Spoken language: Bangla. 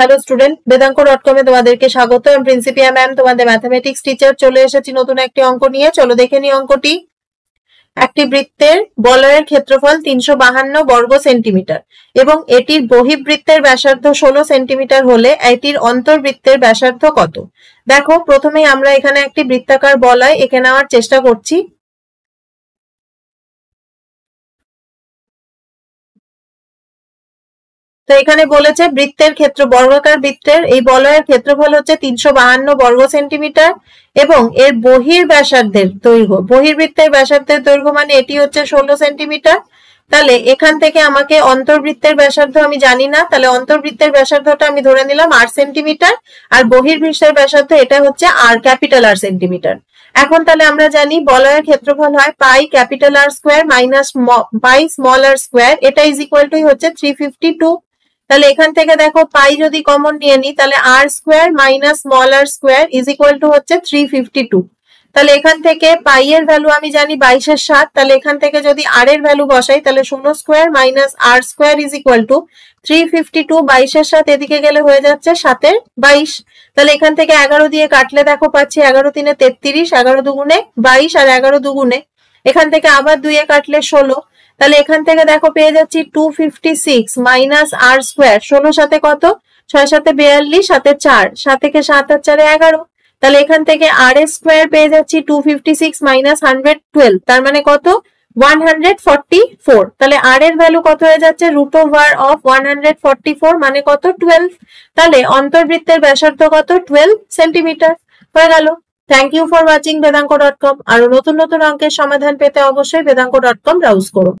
হ্যালো স্টুডেন্ট বেদাঙ্ক ডট কমে তোমাদেরকে স্বাগত। আমি প্রিন্সিপিয়া ম্যাম তোমাদের ম্যাথামেটিক্স টিচার চলে এসেছি নতুন একটি অঙ্ক নিয়ে। চলো দেখে নি অঙ্কটি। একটি বৃত্তের বলয়ের ক্ষেত্রফল তিনশো বাহান্ন বর্গ সেন্টিমিটার এবং এটির বহিবৃত্তের ব্যাসার্ধ ষোলো সেন্টিমিটার হলে এটির অন্তর্বৃত্তের ব্যাসার্ধ কত? দেখো, প্রথমেই আমরা এখানে একটি বৃত্তাকার বলয় এঁকে নেওয়ার চেষ্টা করছি। তো এখানে বলেছে বৃত্তের ক্ষেত্র, বর্গাকার বৃত্তের। এই বলয়ের ক্ষেত্রফল হচ্ছে তিনশো বাহান্ন বর্গ সেন্টিমিটার এবং এর বহির ব্যাসার্ধের দৈর্ঘ্য। বহির্বৃত্তের ব্যাসার্ধের দৈর্ঘ্য মানে এটি হচ্ছে ষোলো সেন্টিমিটার। তাহলে এখান থেকে আমাকে অন্তর্বৃত্তের ব্যাসার্ধ আমি জানি না। তাহলে অন্তর্বৃত্তের ব্যাসার্ধটা আমি ধরে নিলাম আট সেন্টিমিটার আর বহির্বৃত্তের ব্যাসার্ধ এটা হচ্ছে আর ক্যাপিটাল আর সেন্টিমিটার। এখন তাহলে আমরা জানি বলয়ের ক্ষেত্রফল হয় pi capital R square minus pi small R square. এটা ইজ ইকুয়াল টু হচ্ছে থ্রি ফিফটি টু তাহলে এখান থেকে দেখো পাই যদি কমন নিয়ে নিই, তাহলে R square minus small R square is equal to হচ্ছে থ্রি ফিফটি টু তাহলে এখান থেকে পাই এর ভ্যালু আমি জানি বাইশের সাত, তাহলে এখান থেকে যদি আর এর ভ্যালু বসাই, তাহলে শূন্য square minus R square is equal to three fifty two বাইশের সাত, এদিকে গেলে হয়ে যাচ্ছে সাতের বাইশ। তাহলে এখান থেকে এগারো দিয়ে কাটলে দেখো পাচ্ছি এগারো তিনে তেত্রিশ, এগারো দুগুণে বাইশ আর এগারো দুগুণে। এখান থেকে আবার দুইয়ে কাটলে ষোলো। তাহলে এখান থেকে দেখো পেয়ে যাচ্ছি two fifty six minus R square ষোলো সাথে কত? ছয় সাথে বিয়াল্লিশ, সাথে চার। সাত থেকে সাত আর চারে এগারো। তাহলে এখান থেকে আর এর স্কোয়ার পেয়ে যাচ্ছি two fifty six minus hundred twelve তার মানে কত? ওয়ান হান্ড্রেড ফর্টি ফোর তাহলে আর এর ভ্যালু কত হয়ে যাচ্ছে? Root over of one hundred forty four মানে কত? টুয়েলভ তাহলে অন্তর্বৃত্তের ব্যাসার্ধ কত? টুয়েলভ সেন্টিমিটার হয়ে গেল। Thank you for watching Vedank dot com আরও নতুন নতুন অঙ্কের সমাধান পেতে অবশ্যই বেদাঙ্ক ডট কম ব্রাউজ করো।